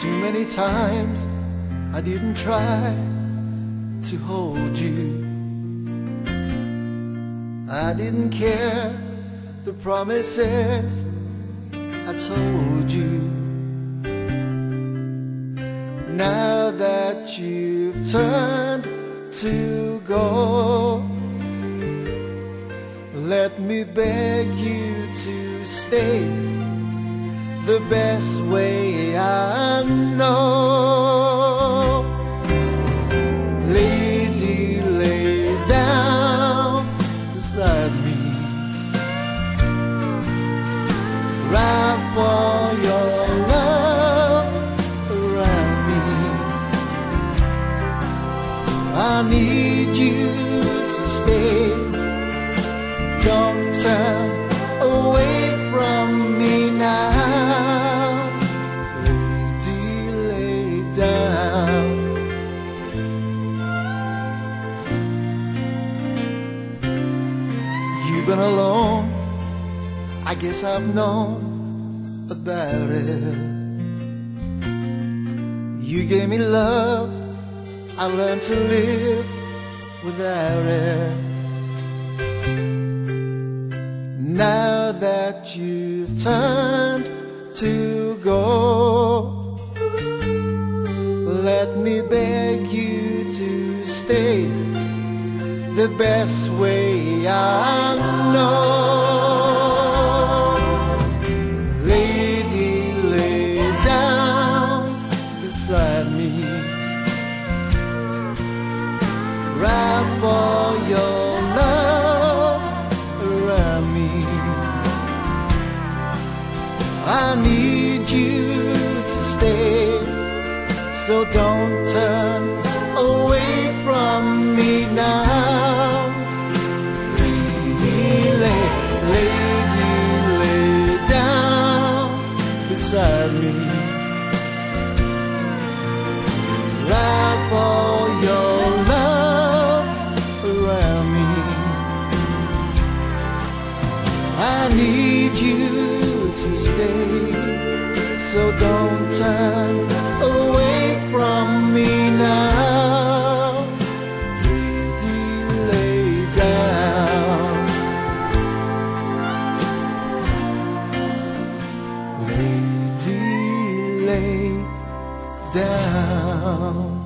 Too many times I didn't try to hold you. I didn't care the promises I told you. Now that you've turned to go, let me beg you to stay the best way I know. Lady, lay down beside me. Wrap all your love around me. I need you to stay. Don't turn You've been alone, I guess I've known about it. You gave me love, I learned to live without it. Now that you've turned to go, let me beg you the best way I know. Lady, lay down beside me. Wrap all your love around me. I need you to stay, so don't beside me. Wrap all your love around me. I need you to stay, so don't turn down.